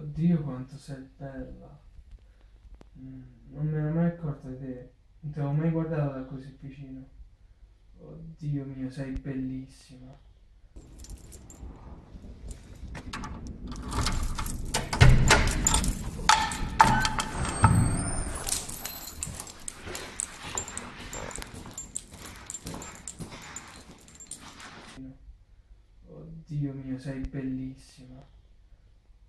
Oddio quanto sei bella. Mm, non me ne ero mai accorto di te. Non ti avevo mai guardato da così vicino. Oddio mio, sei bellissima. Oddio mio, sei bellissima.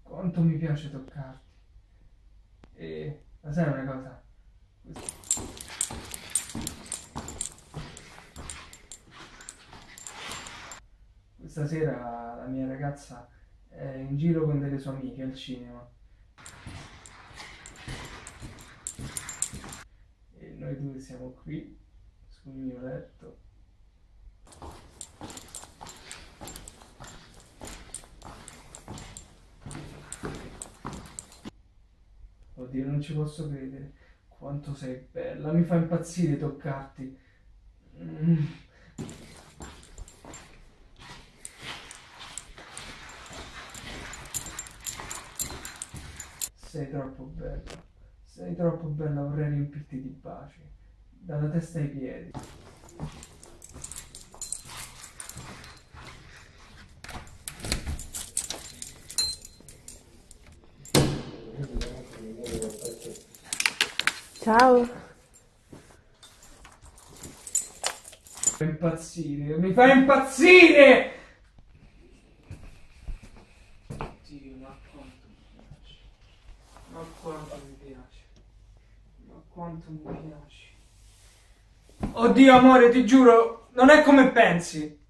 Quanto mi piace toccarti. E ma sai una cosa? Questa sera la mia ragazza è in giro con delle sue amiche al cinema. E noi due siamo qui sul mio letto. Oddio, non ci posso credere. Quanto sei bella, mi fa impazzire toccarti. Mm. Sei troppo bella, sei troppo bella, vorrei riempirti di baci, dalla testa ai piedi. Ciao. Mi fa impazzire, mi fa impazzire! Oddio, ma quanto mi piace. Ma quanto mi piace. Ma quanto mi piace. Oddio amore, ti giuro, non è come pensi.